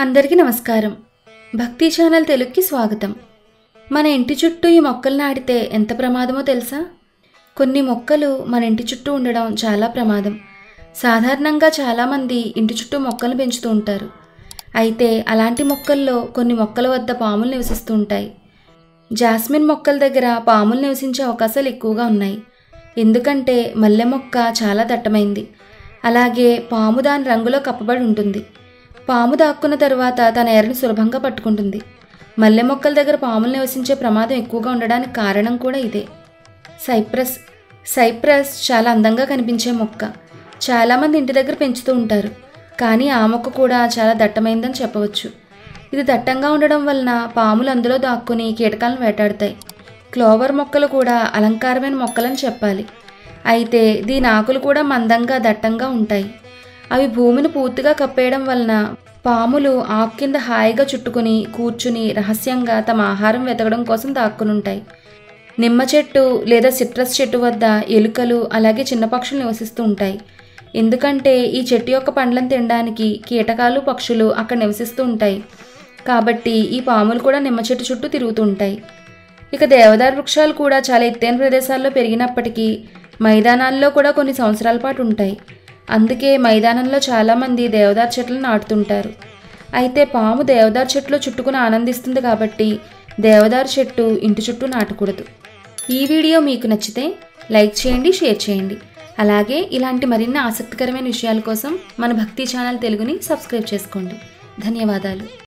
అందరికీ నమస్కారం. భక్తి ఛానల్ తెలుగుకి స్వాగతం. మన ఇంటి చుట్టూ ఈ మొక్కలు నాటితే ఎంత ప్రమాదమో తెలుసా? కొన్ని మొక్కలు మన ఇంటి చుట్టూ ఉండడం చాలా ప్రమాదం. సాధారణంగా చాలామంది ఇంటి చుట్టూ మొక్కలు పెంచుతూ ఉంటారు. అయితే అలాంటి మొక్కల్లో కొన్ని మొక్కల వద్ద పాములు నివసిస్తూ ఉంటాయి. జాస్మిన్ మొక్కల దగ్గర పాములు నివసించే అవకాశాలు ఎక్కువగా ఉన్నాయి. ఎందుకంటే మల్లె మొక్క చాలా దట్టమైంది. అలాగే పాము దాని రంగులో కప్పబడి ఉంటుంది. పాము దాక్కున్న తర్వాత తన ఎరని సులభంగా పట్టుకుంటుంది. మల్లె మొక్కల దగ్గర పాములు నివసించే ప్రమాదం ఎక్కువగా ఉండడానికి కారణం కూడా ఇదే. సైప్రస్ సైప్రస్ చాలా అందంగా కనిపించే మొక్క. చాలామంది ఇంటి దగ్గర పెంచుతూ ఉంటారు. కానీ ఆ మొక్క కూడా చాలా దట్టమైందని చెప్పవచ్చు. ఇది దట్టంగా ఉండడం వలన పాములు అందులో దాక్కుని కీటకాలను వేటాడతాయి. క్లోవర్ మొక్కలు కూడా అలంకారమైన మొక్కలని చెప్పాలి. అయితే దీని ఆకులు కూడా మందంగా దట్టంగా ఉంటాయి. అవి భూమిని పూర్తిగా కప్పేయడం వలన పాములు ఆకు కింద హాయిగా చుట్టుకుని కూర్చుని రహస్యంగా తమ ఆహారం వెతకడం కోసం దాక్కునుంటాయి. నిమ్మ చెట్టు లేదా సిట్రస్ చెట్టు వద్ద ఎలుకలు అలాగే చిన్న పక్షులు నివసిస్తూ ఉంటాయి. ఎందుకంటే ఈ చెట్టు యొక్క పండ్లను తినడానికి కీటకాలు పక్షులు అక్కడ నివసిస్తూ ఉంటాయి. కాబట్టి ఈ పాములు కూడా నిమ్మ చెట్టు చుట్టూ తిరుగుతూ ఉంటాయి. ఇక దేవదారు వృక్షాలు కూడా చాలా ఎత్తైన ప్రదేశాల్లో పెరిగినప్పటికీ మైదానాల్లో కూడా కొన్ని సంవత్సరాల పాటు ఉంటాయి. అందుకే మైదానంలో చాలామంది దేవదారు చెట్లను నాటుతుంటారు. అయితే పాము దేవదారు చెట్టులో చుట్టుకుని ఆనందిస్తుంది కాబట్టి దేవదారు చెట్టు ఇంటి చుట్టూ నాటకూడదు. ఈ వీడియో మీకు నచ్చితే లైక్ చేయండి షేర్ చేయండి. అలాగే ఇలాంటి మరిన్ని ఆసక్తికరమైన విషయాల కోసం మన భక్తి ఛానల్ తెలుగుని సబ్స్క్రైబ్ చేసుకోండి. ధన్యవాదాలు.